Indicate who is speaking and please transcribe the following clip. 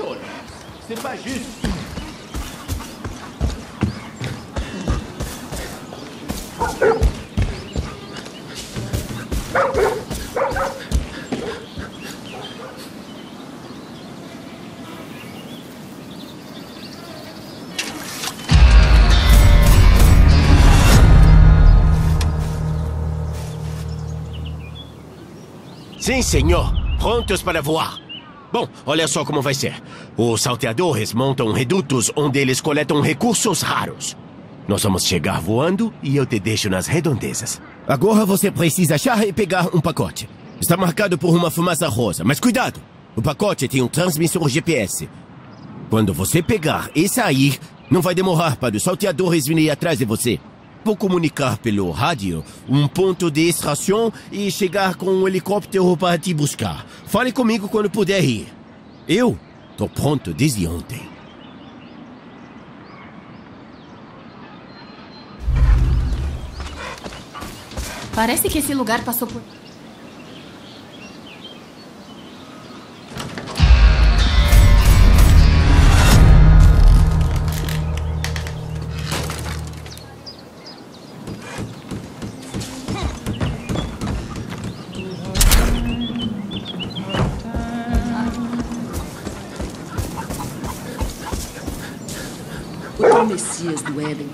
Speaker 1: Honneur. C'est pas juste.
Speaker 2: Sim, senhor. Prontos para voar. Bom, olha só como vai ser. Os salteadores montam redutos onde eles coletam recursos raros. Nós vamos chegar voando e eu te deixo nas redondezas. Agora você precisa achar e pegar um pacote. Está marcado por uma fumaça rosa, mas cuidado! O pacote tem um transmissor GPS. Quando você pegar e sair, não vai demorar para os salteadores virem atrás de você. Vou comunicar pelo rádio um ponto de extração e chegar com um helicóptero para te buscar. Fale comigo quando puder ir. Eu tô pronto desde ontem.
Speaker 3: Parece que esse lugar passou por.
Speaker 4: O tal Messias do Éden